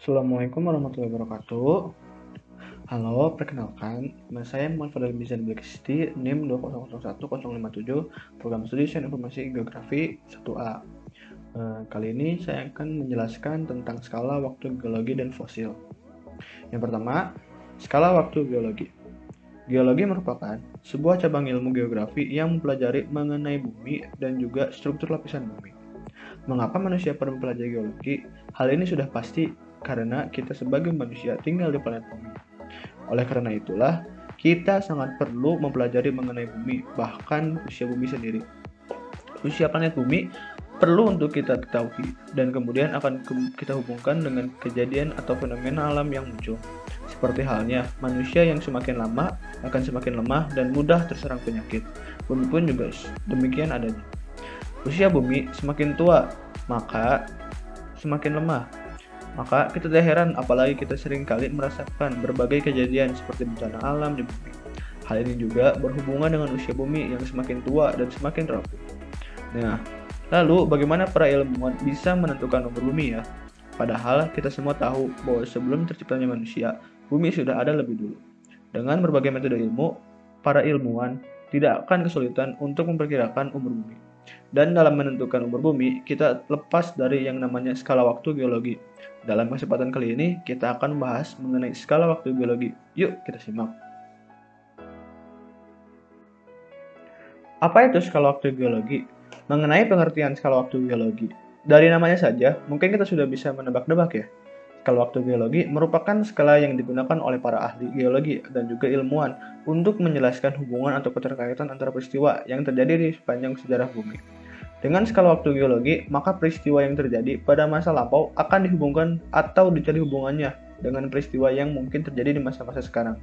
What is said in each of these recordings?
Assalamualaikum warahmatullahi wabarakatuh. Halo, perkenalkan, nama saya Muhammad Fadil Bizan Blacksti, NIM 2001057, Program Studi Sains Informasi Geografi 1A. Eh, kali ini saya akan menjelaskan tentang skala waktu geologi dan fosil. Yang pertama, skala waktu geologi. Geologi merupakan sebuah cabang ilmu geografi yang mempelajari mengenai bumi dan juga struktur lapisan bumi. Mengapa manusia perlu mempelajari geologi? Hal ini sudah pasti karena kita sebagai manusia tinggal di planet bumi. Oleh karena itulah, kita sangat perlu mempelajari mengenai bumi, bahkan usia bumi sendiri. Usia planet bumi perlu untuk kita ketahui dan kemudian akan kita hubungkan dengan kejadian atau fenomena alam yang muncul. Seperti halnya manusia yang semakin lama akan semakin lemah dan mudah terserang penyakit. Bumi pun juga demikian adanya. Usia bumi semakin tua, maka semakin lemah maka kita tidak heran apalagi kita sering kali merasakan berbagai kejadian seperti bencana alam di bumi. Hal ini juga berhubungan dengan usia bumi yang semakin tua dan semakin rapuh. Nah, lalu bagaimana para ilmuwan bisa menentukan umur bumi ya? Padahal kita semua tahu bahwa sebelum terciptanya manusia, bumi sudah ada lebih dulu. Dengan berbagai metode ilmu, para ilmuwan tidak akan kesulitan untuk memperkirakan umur bumi. Dan dalam menentukan umur bumi, kita lepas dari yang namanya skala waktu geologi. Dalam kesempatan kali ini, kita akan membahas mengenai skala waktu geologi. Yuk, kita simak. Apa itu skala waktu geologi? Mengenai pengertian skala waktu geologi, dari namanya saja, mungkin kita sudah bisa menebak-nebak ya. Skala waktu geologi merupakan skala yang digunakan oleh para ahli geologi dan juga ilmuwan untuk menjelaskan hubungan atau keterkaitan antara peristiwa yang terjadi di sepanjang sejarah bumi. Dengan skala waktu geologi, maka peristiwa yang terjadi pada masa lampau akan dihubungkan atau dicari hubungannya dengan peristiwa yang mungkin terjadi di masa-masa sekarang.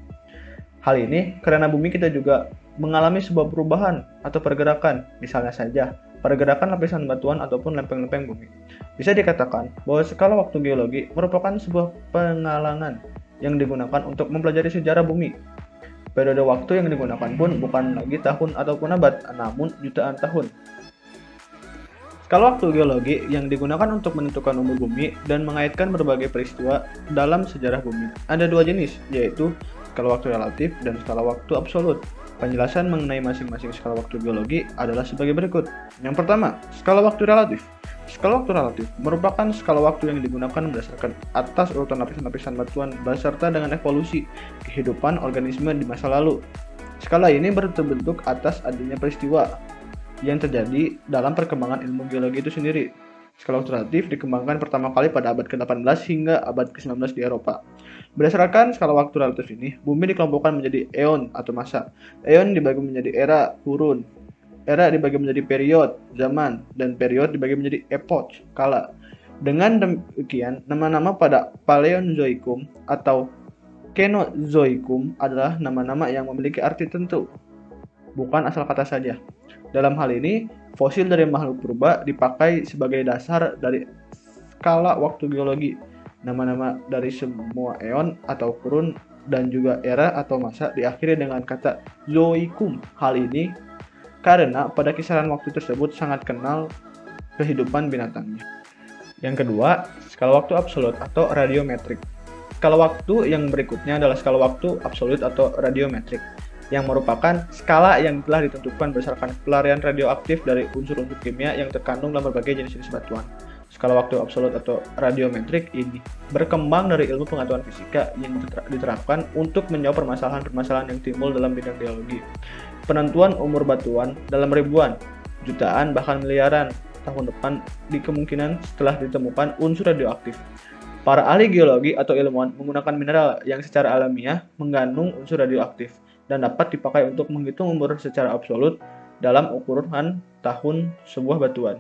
Hal ini karena bumi kita juga mengalami sebuah perubahan atau pergerakan, misalnya saja pergerakan lapisan batuan ataupun lempeng-lempeng bumi. Bisa dikatakan bahwa skala waktu geologi merupakan sebuah pengalangan yang digunakan untuk mempelajari sejarah bumi. Periode waktu yang digunakan pun bukan lagi tahun ataupun abad, namun jutaan tahun. Skala waktu geologi yang digunakan untuk menentukan umur bumi dan mengaitkan berbagai peristiwa dalam sejarah bumi. Ada dua jenis, yaitu skala waktu relatif dan skala waktu absolut. Penjelasan mengenai masing-masing skala waktu geologi adalah sebagai berikut. Yang pertama, skala waktu relatif. Skala waktu relatif merupakan skala waktu yang digunakan berdasarkan atas urutan lapisan-lapisan batuan beserta dengan evolusi kehidupan organisme di masa lalu. Skala ini berbentuk atas adanya peristiwa yang terjadi dalam perkembangan ilmu geologi itu sendiri. Skala waktu relatif dikembangkan pertama kali pada abad ke-18 hingga abad ke-19 di Eropa. Berdasarkan skala waktu relatif ini, bumi dikelompokkan menjadi eon atau masa. Eon dibagi menjadi era, kurun. Era dibagi menjadi period, zaman, dan period dibagi menjadi epoch, kala. Dengan demikian, nama-nama pada Paleozoikum atau Kenozoikum adalah nama-nama yang memiliki arti tentu, bukan asal kata saja. Dalam hal ini, fosil dari makhluk purba dipakai sebagai dasar dari skala waktu geologi Nama-nama dari semua eon atau kurun dan juga era atau masa diakhiri dengan kata zoikum. Hal ini karena pada kisaran waktu tersebut sangat kenal kehidupan binatangnya. Yang kedua, skala waktu absolut atau radiometrik. Skala waktu yang berikutnya adalah skala waktu absolut atau radiometrik yang merupakan skala yang telah ditentukan berdasarkan pelarian radioaktif dari unsur-unsur kimia yang terkandung dalam berbagai jenis-jenis batuan. Skala waktu absolut atau radiometrik ini berkembang dari ilmu pengetahuan fisika yang diterapkan untuk menjawab permasalahan-permasalahan yang timbul dalam bidang geologi. Penentuan umur batuan dalam ribuan, jutaan, bahkan miliaran tahun depan di kemungkinan setelah ditemukan unsur radioaktif. Para ahli geologi atau ilmuwan menggunakan mineral yang secara alamiah mengandung unsur radioaktif dan dapat dipakai untuk menghitung umur secara absolut dalam ukuran tahun sebuah batuan.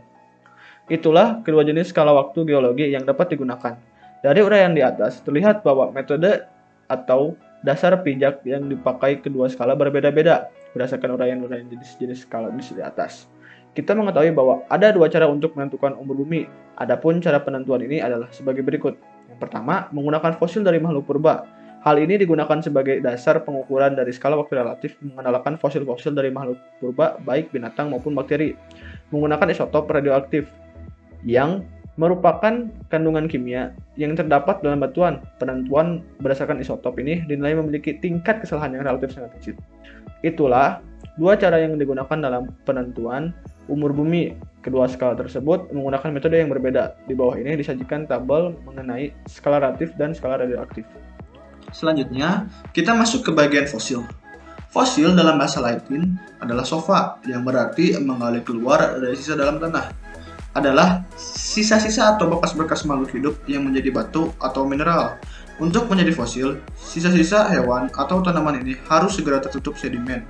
Itulah kedua jenis skala waktu geologi yang dapat digunakan. Dari uraian di atas, terlihat bahwa metode atau dasar pijak yang dipakai kedua skala berbeda-beda berdasarkan uraian-uraian jenis-jenis skala di atas. Kita mengetahui bahwa ada dua cara untuk menentukan umur bumi. Adapun cara penentuan ini adalah sebagai berikut. Yang pertama, menggunakan fosil dari makhluk purba. Hal ini digunakan sebagai dasar pengukuran dari skala waktu relatif mengandalkan fosil-fosil dari makhluk purba baik binatang maupun bakteri. Menggunakan isotop radioaktif yang merupakan kandungan kimia yang terdapat dalam batuan. Penentuan berdasarkan isotop ini dinilai memiliki tingkat kesalahan yang relatif sangat kecil. Itulah dua cara yang digunakan dalam penentuan umur bumi. Kedua skala tersebut menggunakan metode yang berbeda. Di bawah ini disajikan tabel mengenai skala relatif dan skala radioaktif. Selanjutnya, kita masuk ke bagian fosil. Fosil dalam bahasa Latin adalah sofa, yang berarti menggali keluar dari sisa dalam tanah adalah sisa-sisa atau bekas-bekas makhluk hidup yang menjadi batu atau mineral. Untuk menjadi fosil, sisa-sisa hewan atau tanaman ini harus segera tertutup sedimen.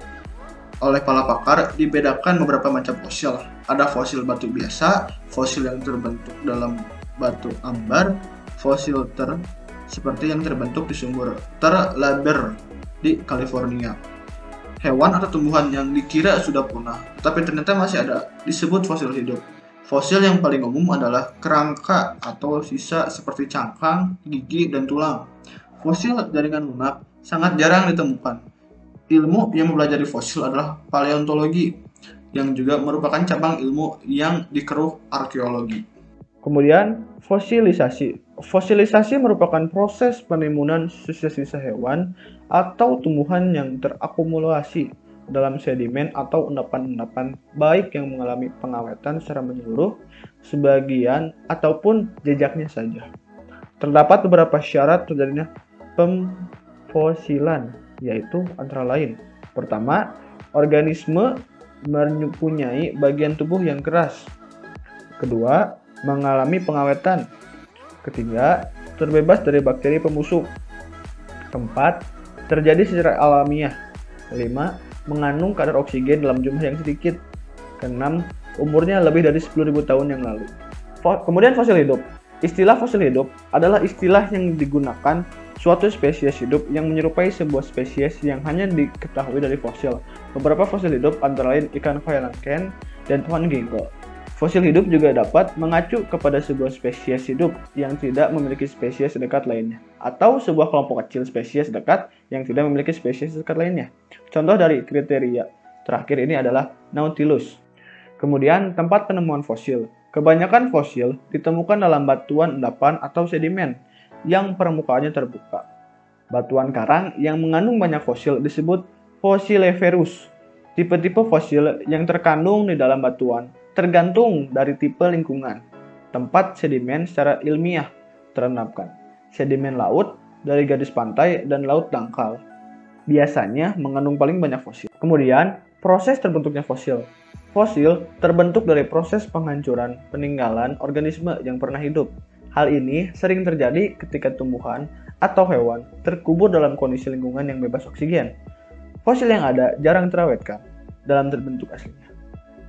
Oleh para pakar, dibedakan beberapa macam fosil. Ada fosil batu biasa, fosil yang terbentuk dalam batu ambar, fosil ter seperti yang terbentuk di sumber terlaber di California. Hewan atau tumbuhan yang dikira sudah punah, tapi ternyata masih ada, disebut fosil hidup. Fosil yang paling umum adalah kerangka atau sisa seperti cangkang, gigi, dan tulang. Fosil jaringan lunak sangat jarang ditemukan. Ilmu yang mempelajari fosil adalah paleontologi, yang juga merupakan cabang ilmu yang dikeruh arkeologi. Kemudian, fosilisasi. Fosilisasi merupakan proses penimbunan sisa-sisa hewan atau tumbuhan yang terakumulasi dalam sedimen atau endapan-endapan baik yang mengalami pengawetan secara menyeluruh, sebagian ataupun jejaknya saja. Terdapat beberapa syarat terjadinya pemfosilan, yaitu antara lain. Pertama, organisme mempunyai bagian tubuh yang keras. Kedua, mengalami pengawetan. Ketiga, terbebas dari bakteri pemusuk. Keempat, terjadi secara alamiah. Kelima, mengandung kadar oksigen dalam jumlah yang sedikit. Keenam, umurnya lebih dari 10.000 tahun yang lalu. Fo kemudian fosil hidup. Istilah fosil hidup adalah istilah yang digunakan suatu spesies hidup yang menyerupai sebuah spesies yang hanya diketahui dari fosil. Beberapa fosil hidup antara lain ikan koyalanken dan pohon ginkgo. Fosil hidup juga dapat mengacu kepada sebuah spesies hidup yang tidak memiliki spesies dekat lainnya, atau sebuah kelompok kecil spesies dekat yang tidak memiliki spesies dekat lainnya. Contoh dari kriteria terakhir ini adalah Nautilus. Kemudian, tempat penemuan fosil. Kebanyakan fosil ditemukan dalam batuan endapan atau sedimen yang permukaannya terbuka. Batuan karang yang mengandung banyak fosil disebut fossileverus. Tipe-tipe fosil yang terkandung di dalam batuan tergantung dari tipe lingkungan. Tempat sedimen secara ilmiah terendapkan. Sedimen laut dari garis pantai dan laut dangkal. Biasanya mengandung paling banyak fosil. Kemudian, proses terbentuknya fosil. Fosil terbentuk dari proses penghancuran peninggalan organisme yang pernah hidup. Hal ini sering terjadi ketika tumbuhan atau hewan terkubur dalam kondisi lingkungan yang bebas oksigen. Fosil yang ada jarang terawetkan dalam terbentuk aslinya.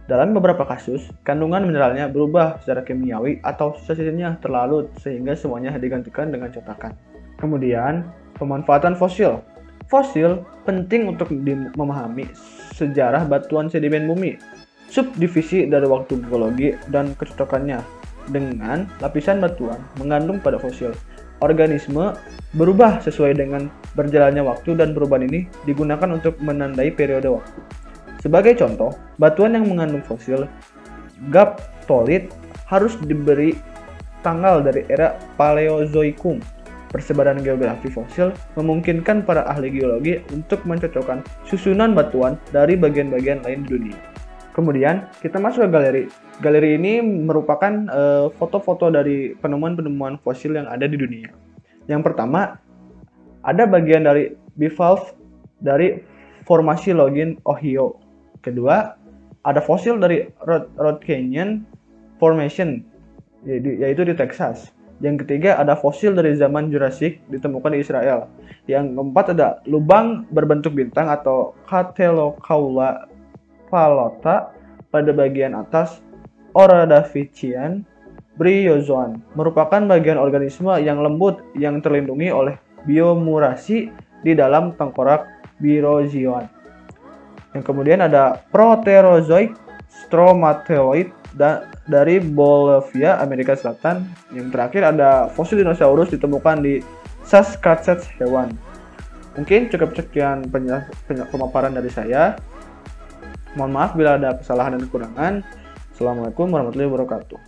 Dalam beberapa kasus, kandungan mineralnya berubah secara kimiawi atau sisanya terlalu sehingga semuanya digantikan dengan cetakan. Kemudian, pemanfaatan fosil. Fosil penting untuk memahami sejarah batuan sedimen bumi, subdivisi dari waktu geologi dan kecocokannya dengan lapisan batuan mengandung pada fosil. Organisme berubah sesuai dengan berjalannya waktu dan perubahan ini digunakan untuk menandai periode waktu. Sebagai contoh, batuan yang mengandung fosil gaptolit harus diberi tanggal dari era Paleozoikum. Persebaran geografi fosil memungkinkan para ahli geologi untuk mencocokkan susunan batuan dari bagian-bagian lain di dunia. Kemudian kita masuk ke galeri. Galeri ini merupakan eh, foto-foto uh, dari penemuan-penemuan fosil yang ada di dunia. Yang pertama, ada bagian dari bivalve dari formasi login Ohio Kedua, ada fosil dari Road, Road Canyon Formation, yaitu di Texas. Yang ketiga ada fosil dari zaman Jurassic ditemukan di Israel. Yang keempat ada lubang berbentuk bintang atau Catelocaula palota pada bagian atas Ornithichian bryozoan merupakan bagian organisme yang lembut yang terlindungi oleh biomurasi di dalam tengkorak Birozoan. Yang kemudian ada Proterozoic stromatoloid da dari Bolivia, Amerika Selatan. Yang terakhir ada fosil dinosaurus ditemukan di Saskatchewan hewan. Mungkin cukup sekian pemaparan dari saya. Mohon maaf bila ada kesalahan dan kekurangan. Assalamualaikum warahmatullahi wabarakatuh.